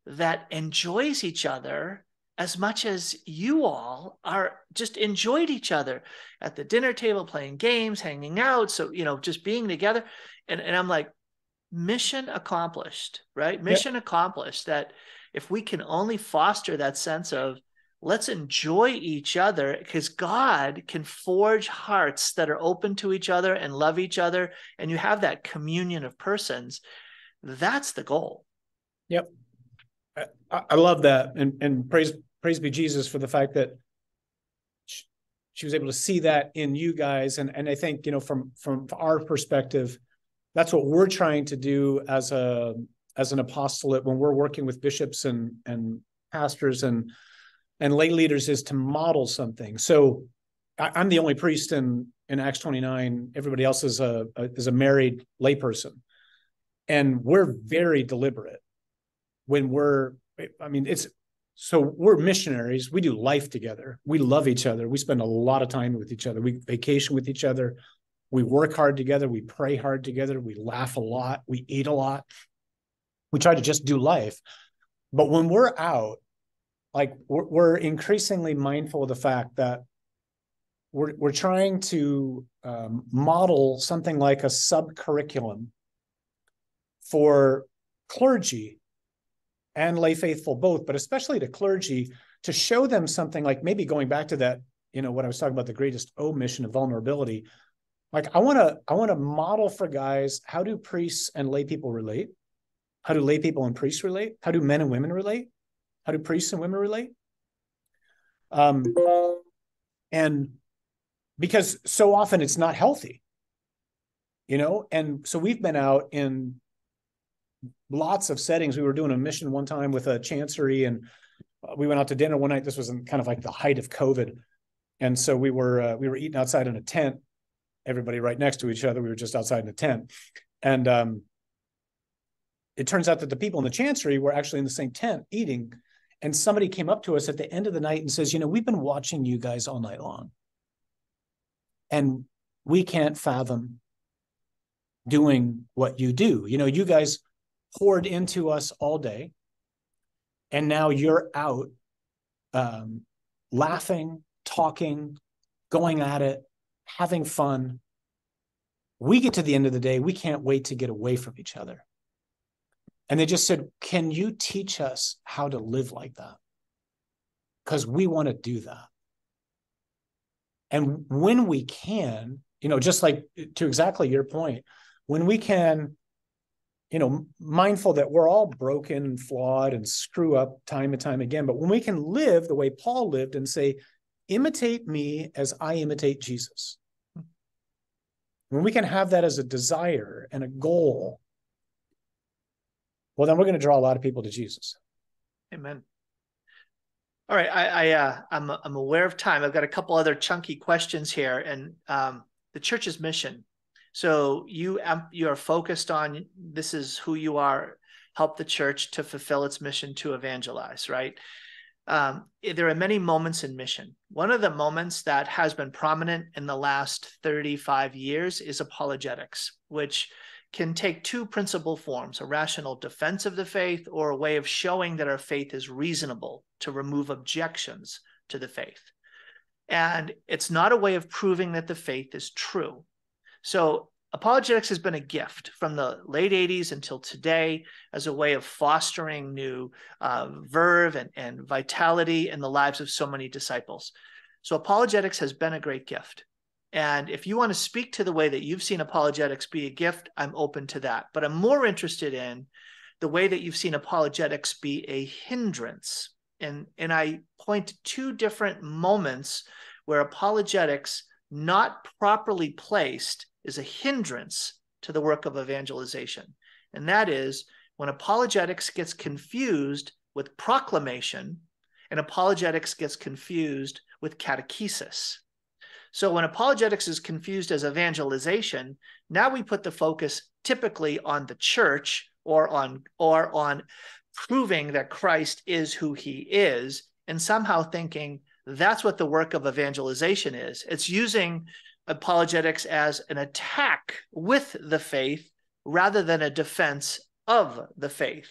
that enjoys each other as much as you all are just enjoyed each other at the dinner table playing games hanging out so you know just being together and, and i'm like mission accomplished right mission yep. accomplished that if we can only foster that sense of let's enjoy each other because god can forge hearts that are open to each other and love each other and you have that communion of persons. That's the goal. Yep. I, I love that, and and praise praise be Jesus for the fact that she, she was able to see that in you guys, and and I think you know from from our perspective, that's what we're trying to do as a as an apostolate when we're working with bishops and and pastors and and lay leaders is to model something. So I, am the only priest in in Acts 29. Everybody else is a, a is a married layperson, and we're very deliberate when we're i mean it's so we're missionaries. We do life together. We love each other. We spend a lot of time with each other. We vacation with each other. We work hard together. We pray hard together. We laugh a lot. We eat a lot. We try to just do life. But when we're out like we're, we're increasingly mindful of the fact that we're, we're trying to um, model something like a sub curriculum for clergy and lay faithful both, but especially to clergy to show them something like maybe going back to that, you know, what I was talking about the greatest O mission of vulnerability. Like I want to, I want to model for guys how do priests and lay people relate? How do lay people and priests relate? How do men and women relate? How do priests and women relate? Um, and because so often it's not healthy, you know, and so we've been out in lots of settings. We were doing a mission one time with a chancery, and uh, we went out to dinner one night. This was in kind of like the height of COVID, and so we were uh, we were eating outside in a tent. Everybody right next to each other. We were just outside in a tent, and um, it turns out that the people in the chancery were actually in the same tent eating. And somebody came up to us at the end of the night and says, "You know, we've been watching you guys all night long, and we can't fathom doing what you do. You know, you guys." poured into us all day. And now you're out um, laughing, talking, going at it, having fun. We get to the end of the day, we can't wait to get away from each other. And they just said, Can you teach us how to live like that? Because we want to do that. And when we can, you know, just like to exactly your point, when we can you know, mindful that we're all broken and flawed and screw up time and time again. But when we can live the way Paul lived and say, imitate me as I imitate Jesus, hmm. when we can have that as a desire and a goal, well, then we're going to draw a lot of people to Jesus. Amen. All right, I, I uh, I'm I'm aware of time. I've got a couple other chunky questions here, and um, the church's mission so you you are focused on this is who you are. Help the church to fulfill its mission to evangelize. Right. Um, there are many moments in mission. One of the moments that has been prominent in the last 35 years is apologetics, which can take two principal forms a rational defense of the faith or a way of showing that our faith is reasonable to remove objections to the faith. And it's not a way of proving that the faith is true. So apologetics has been a gift from the late 80s until today as a way of fostering new uh, verve and, and vitality in the lives of so many disciples. So apologetics has been a great gift. And if you want to speak to the way that you've seen apologetics be a gift, I'm open to that. But I'm more interested in the way that you've seen apologetics be a hindrance. And, and I point to two different moments where apologetics, not properly placed, is a hindrance to the work of evangelization. And that is when apologetics gets confused with proclamation and apologetics gets confused with catechesis. So when apologetics is confused as evangelization, now we put the focus typically on the church or on or on proving that Christ is who he is and somehow thinking that's what the work of evangelization is. It's using apologetics as an attack with the faith rather than a defense of the faith.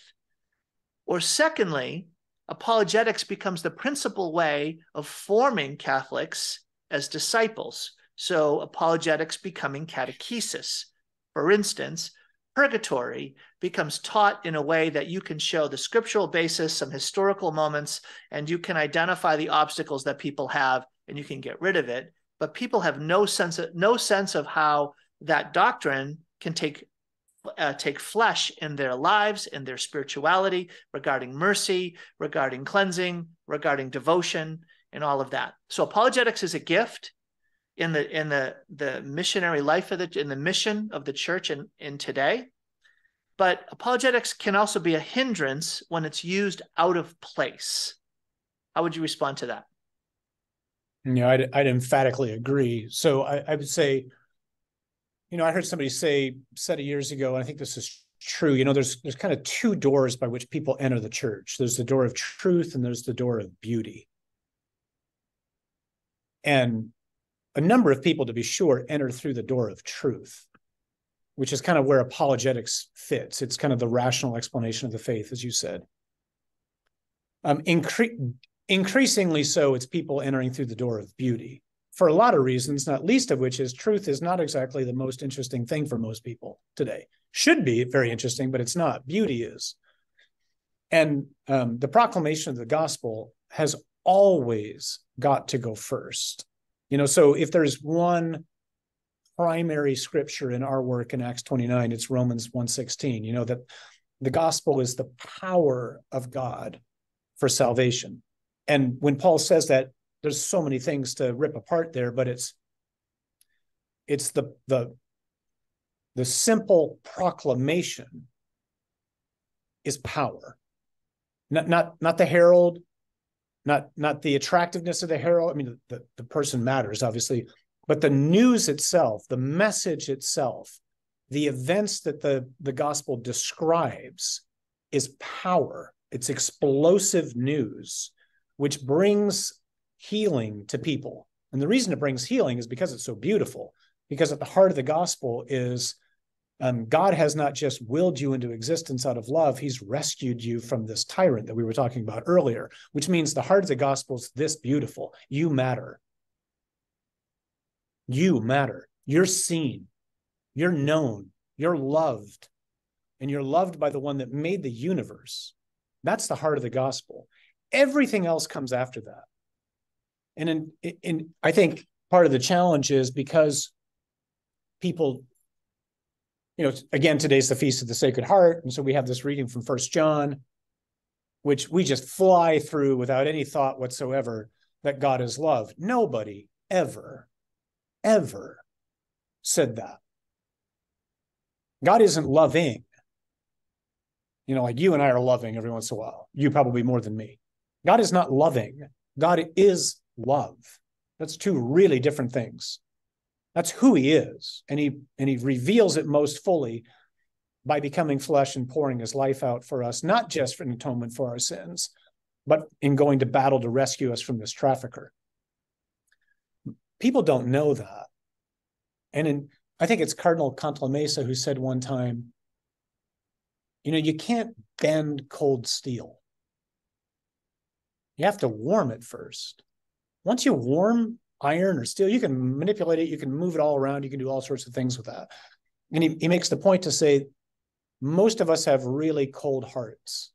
Or secondly, apologetics becomes the principal way of forming Catholics as disciples. So, apologetics becoming catechesis. For instance, purgatory becomes taught in a way that you can show the scriptural basis, some historical moments, and you can identify the obstacles that people have and you can get rid of it. But people have no sense of, no sense of how that doctrine can take uh, take flesh in their lives, in their spirituality, regarding mercy, regarding cleansing, regarding devotion, and all of that. So apologetics is a gift in the in the the missionary life of the in the mission of the church in, in today. But apologetics can also be a hindrance when it's used out of place. How would you respond to that? Yeah, I'd, I'd emphatically agree. So I, I would say you know, I heard somebody say said it years ago, and I think this is true. You know, there's there's kind of two doors by which people enter the church. There's the door of truth and there's the door of beauty. And a number of people, to be sure, enter through the door of truth, which is kind of where apologetics fits. It's kind of the rational explanation of the faith, as you said. Um, incre- increasingly so, it's people entering through the door of beauty for a lot of reasons, not least of which is truth is not exactly the most interesting thing for most people today. Should be very interesting, but it's not. Beauty is. And um, the proclamation of the gospel has always got to go first. You know, so if there's one primary scripture in our work in Acts 29, it's Romans 1:16, you know, that the gospel is the power of God for salvation. And when Paul says that, there's so many things to rip apart there, but it's it's the the the simple proclamation is power. Not not not the herald, not not the attractiveness of the hero I mean, the, the person matters, obviously, but the news itself, the message itself, the events that the, the gospel describes is power. It's explosive news, which brings healing to people. And the reason it brings healing is because it's so beautiful, because at the heart of the gospel is um, God has not just willed you into existence out of love, He's rescued you from this tyrant that we were talking about earlier, which means the heart of the gospel is this beautiful. You matter. You matter. You're seen. You're known. You're loved. And you're loved by the one that made the universe. That's the heart of the gospel. Everything else comes after that. And in, in I think part of the challenge is because people, you know, again, today's the feast of the Sacred Heart, and so we have this reading from First John, which we just fly through without any thought whatsoever that God is love. Nobody ever, ever said that. God isn't loving. You know, like you and I are loving every once in a while. You probably more than me. God is not loving. God is love. That's two really different things. That's who he is. And he and he reveals it most fully by becoming flesh and pouring his life out for us, not just for an atonement for our sins, but in going to battle to rescue us from this trafficker. People don't know that. And in I think it's Cardinal Cantalamessa who said one time, you know, you can't bend cold steel. You have to warm it first once you warm iron or steel, you can manipulate it, you can move it all around, you can do all sorts of things with that. And he, he makes the point to say most of us have really cold hearts.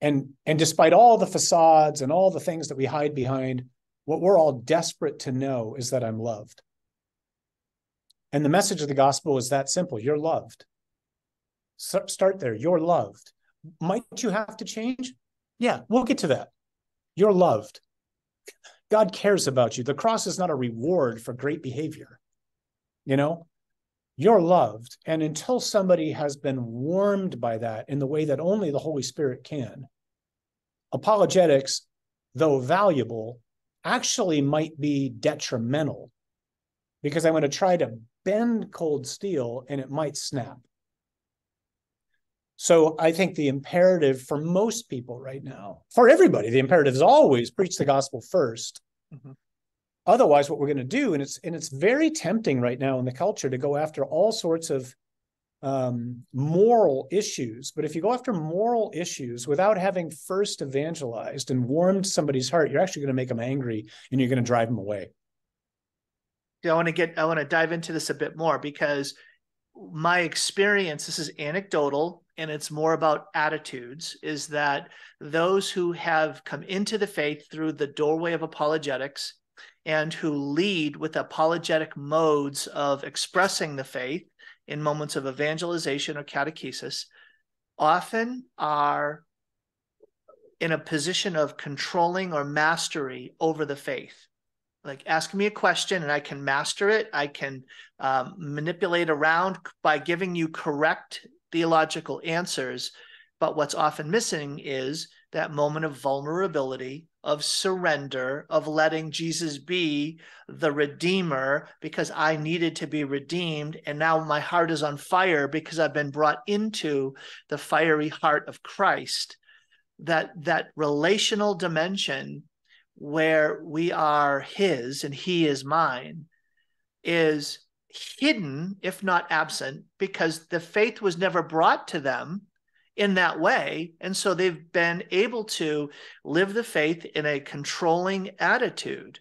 And, and despite all the facades and all the things that we hide behind, what we're all desperate to know is that I'm loved. And the message of the gospel is that simple you're loved. So start there. You're loved. Might you have to change? Yeah, we'll get to that. You're loved. God cares about you. The cross is not a reward for great behavior. You know, you're loved. And until somebody has been warmed by that in the way that only the Holy Spirit can, apologetics, though valuable, actually might be detrimental because I'm going to try to bend cold steel and it might snap. So I think the imperative for most people right now, for everybody, the imperative is always preach the gospel 1st mm-hmm. Otherwise, what we're going to do, and it's and it's very tempting right now in the culture to go after all sorts of um, moral issues. But if you go after moral issues without having first evangelized and warmed somebody's heart, you're actually going to make them angry and you're going to drive them away. Yeah, I want to get I want to dive into this a bit more because my experience, this is anecdotal and it's more about attitudes, is that those who have come into the faith through the doorway of apologetics and who lead with apologetic modes of expressing the faith in moments of evangelization or catechesis often are in a position of controlling or mastery over the faith. Like, ask me a question and I can master it. I can um, manipulate around by giving you correct theological answers. But what's often missing is that moment of vulnerability of surrender, of letting Jesus be the Redeemer because I needed to be redeemed. And now my heart is on fire because I've been brought into the fiery heart of Christ. That, that relational dimension where we are His and He is mine is hidden, if not absent, because the faith was never brought to them in that way. And so they've been able to live the faith in a controlling attitude.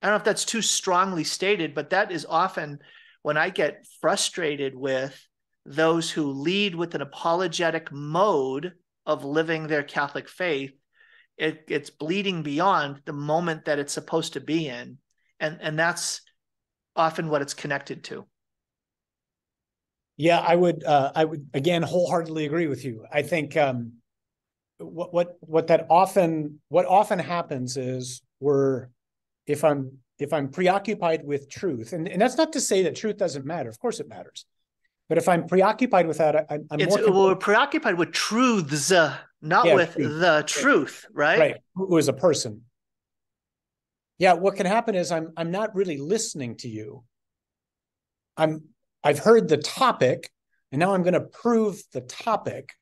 I don't know if that's too strongly stated, but that is often when I get frustrated with those who lead with an apologetic mode of living their Catholic faith. It, it's bleeding beyond the moment that it's supposed to be in. And, and that's often what it's connected to. Yeah, I would. Uh, I would again wholeheartedly agree with you. I think um, what what what that often what often happens is we're if I'm if I'm preoccupied with truth, and, and that's not to say that truth doesn't matter. Of course, it matters. But if I'm preoccupied with that, I, am it's, more. we're preoccupied with truths, uh, not yeah, with truth. the truth, right? Right. Who is a person? Yeah. What can happen is I'm I'm not really listening to you. I'm I've heard the topic, and now I'm going to prove the topic.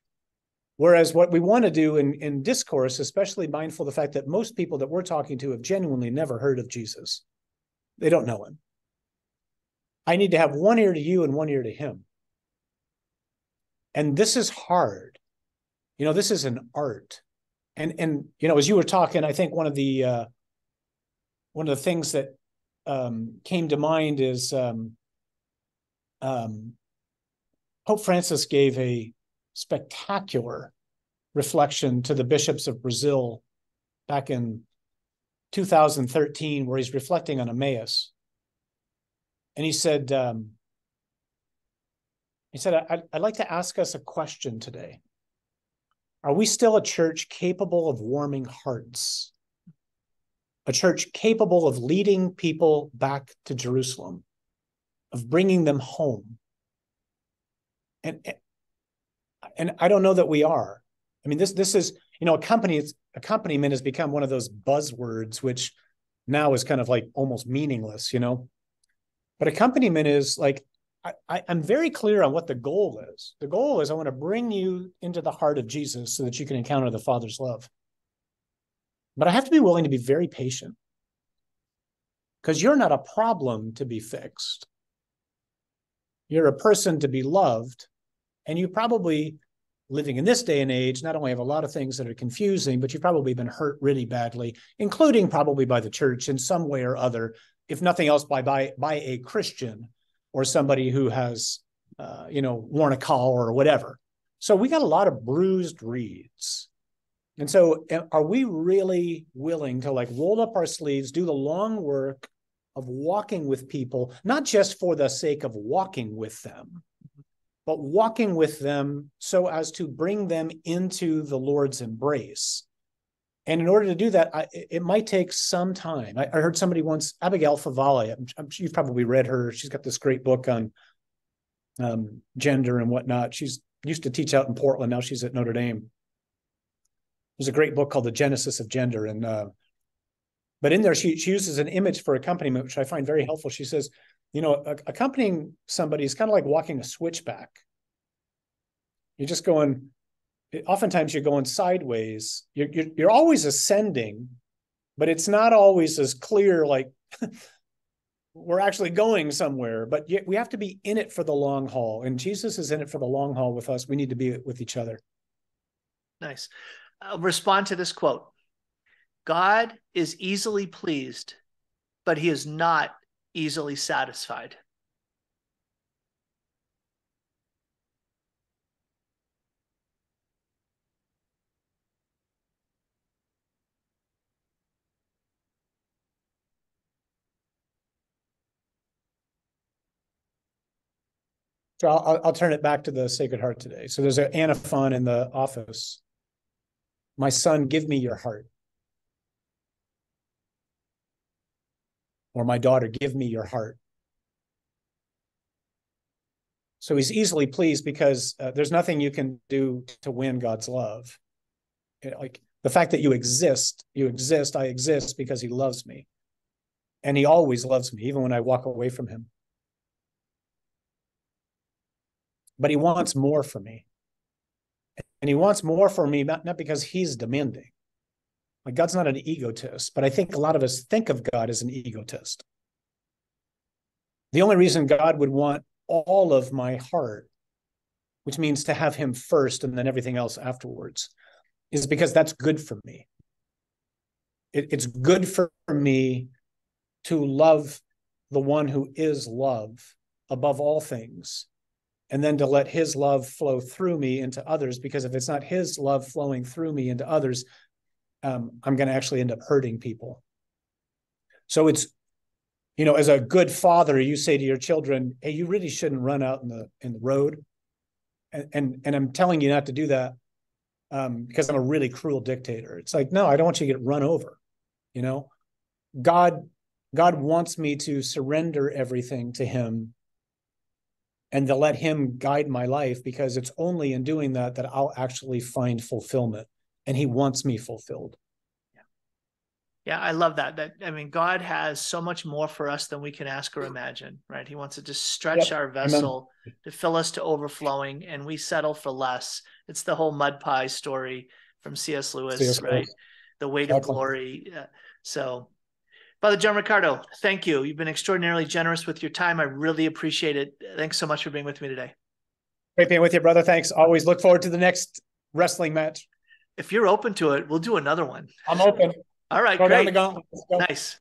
Whereas what we want to do in, in discourse, especially mindful of the fact that most people that we're talking to have genuinely never heard of Jesus. They don't know him. I need to have one ear to you and one ear to him. And this is hard. You know, this is an art. And and you know, as you were talking, I think one of the uh, one of the things that um, came to mind is um, um, Pope Francis gave a spectacular reflection to the bishops of Brazil back in 2013, where he's reflecting on Emmaus. And he said, um, he said, I, I'd like to ask us a question today. Are we still a church capable of warming hearts? A church capable of leading people back to Jerusalem? of bringing them home. And and I don't know that we are. I mean, this this is you know, company accompaniment has become one of those buzzwords, which now is kind of like almost meaningless, you know. But accompaniment is like I, am very clear on what the goal is. The goal is I want to bring you into the heart of Jesus so that you can encounter the Father's love. But I have to be willing to be very patient because you're not a problem to be fixed. You're a person to be loved. And you probably, living in this day and age, not only have a lot of things that are confusing, but you've probably been hurt really badly, including probably by the church in some way or other, if nothing else by by, by a Christian or somebody who has, uh, you know, worn a collar or whatever. So we got a lot of bruised reeds. And so, are we really willing to like roll up our sleeves, do the long work, of walking with people, not just for the sake of walking with them, but walking with them so as to bring them into the Lord's embrace. And in order to do that, I, it might take some time. I, I heard somebody once, Abigail Favale, you've probably read her. She's got this great book on um, gender and whatnot. She's used to teach out in Portland. Now she's at Notre Dame. There's a great book called The Genesis of Gender. And uh, but in there, she, she uses an image for accompaniment, which I find very helpful. She says, you know, accompanying somebody is kind of like walking a switchback. You're just going, oftentimes you're going sideways. You're, you're, you're always ascending, but it's not always as clear. Like we're actually going somewhere, but yet we have to be in it for the long haul. And Jesus is in it for the long haul with us. We need to be with each other. Nice. I'll respond to this quote God is easily pleased, but he is not easily satisfied. So I'll, I'll turn it back to the Sacred Heart today. So there's an antiphon in the office. My son, give me your heart. Or my daughter, give me your heart. So he's easily pleased because uh, there's nothing you can do to win God's love. like the fact that you exist, you exist, I exist because he loves me. And he always loves me, even when I walk away from him. But he wants more for me. And he wants more for me, not, not because he's demanding. Like God's not an egotist, but I think a lot of us think of God as an egotist. The only reason God would want all of my heart, which means to have him first and then everything else afterwards, is because that's good for me. It, it's good for me to love the one who is love above all things and then to let his love flow through me into others because if it's not his love flowing through me into others um, i'm going to actually end up hurting people. So it's you know as a good father you say to your children hey you really shouldn't run out in the in the road. And and, and i'm telling you not to do that um, because i'm a really cruel dictator. It's like no i don't want you to get run over you know? God god wants me to surrender everything to him and to let him guide my life because it's only in doing that that I'll actually find fulfillment and he wants me fulfilled. Yeah. Yeah, I love that. That I mean God has so much more for us than we can ask or imagine, right? He wants to just stretch yep. our vessel Amen. to fill us to overflowing and we settle for less. It's the whole mud pie story from C.S. Lewis, C.S. right? Lewis. The weight exactly. of glory. So Father John Riccardo, thank you. You've been extraordinarily generous with your time. I really appreciate it. Thanks so much for being with me today. Great being with you, brother. Thanks. Always look forward to the next wrestling match. If you're open to it, we'll do another one. I'm open. All right, Go great. Nice.